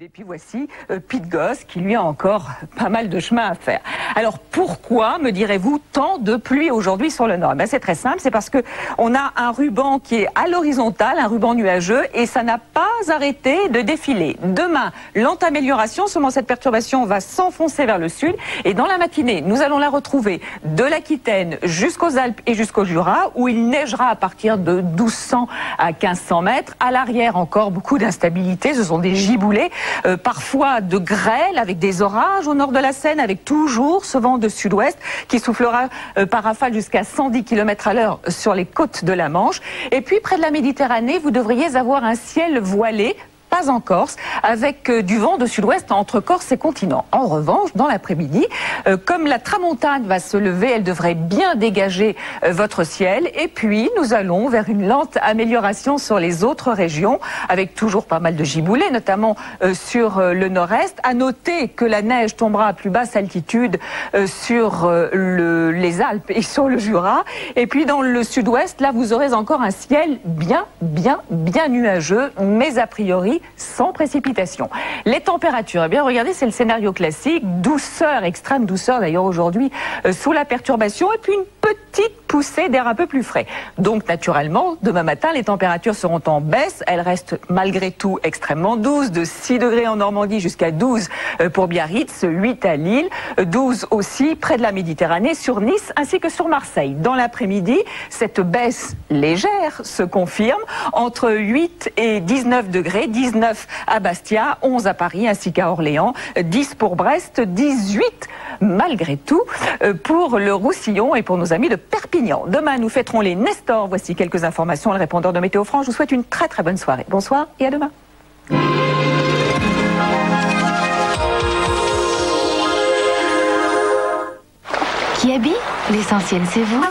Et puis voici euh, Pete Goss qui lui a encore pas mal de chemin à faire. Alors pourquoi, me direz-vous, tant de pluie aujourd'hui sur le nord? Ben, C'est très simple, c'est parce que on a un ruban qui est à l'horizontale, un ruban nuageux, et ça n'a pas arrêté de défiler. Demain, lente amélioration, seulement cette perturbation va s'enfoncer vers le sud, et dans la matinée, nous allons la retrouver de l'Aquitaine jusqu'aux Alpes et jusqu'au Jura, où il neigera à partir de 1200 à 1500 mètres. À l'arrière, encore beaucoup d'instabilité, ce sont des giboulées. Euh, parfois de grêle avec des orages au nord de la Seine, avec toujours ce vent de sud-ouest qui soufflera euh, par rafale jusqu'à 110 km à l'heure sur les côtes de la Manche. Et puis près de la Méditerranée, vous devriez avoir un ciel voilé pas en Corse, avec euh, du vent de sud-ouest entre Corse et continent. En revanche, dans l'après-midi, euh, comme la tramontane va se lever, elle devrait bien dégager euh, votre ciel. Et puis, nous allons vers une lente amélioration sur les autres régions, avec toujours pas mal de giboulées, notamment sur le nord-est. À noter que la neige tombera à plus basse altitude sur le, les Alpes et sur le Jura. Et puis, dans le sud-ouest, là, vous aurez encore un ciel bien, bien, bien nuageux, mais a priori, sans précipitation. Les températures, eh bien regardez, c'est le scénario classique, douceur, extrême douceur d'ailleurs aujourd'hui euh, sous la perturbation et puis une petite poussée d'air un peu plus frais. Donc naturellement, demain matin, les températures seront en baisse. Elles restent malgré tout extrêmement douces, de 6 degrés en Normandie jusqu'à 12 euh, pour Biarritz, 8 à Lille, 12 aussi près de la Méditerranée, sur Nice ainsi que sur Marseille. Dans l'après-midi, cette baisse légère se confirme entre 8 et 19 degrés, 19 à Bastia, 11 à Paris ainsi qu'à Orléans, 10 pour Brest, 18 malgré tout euh, pour le Roussillon et pour nos amis de Perpignan. Demain, nous fêterons les Nestors. Voici quelques informations. Le répondeur de Météo France, je vous souhaite une très très bonne soirée. Bonsoir et à demain. Qui habille? L'essentiel, c'est vous.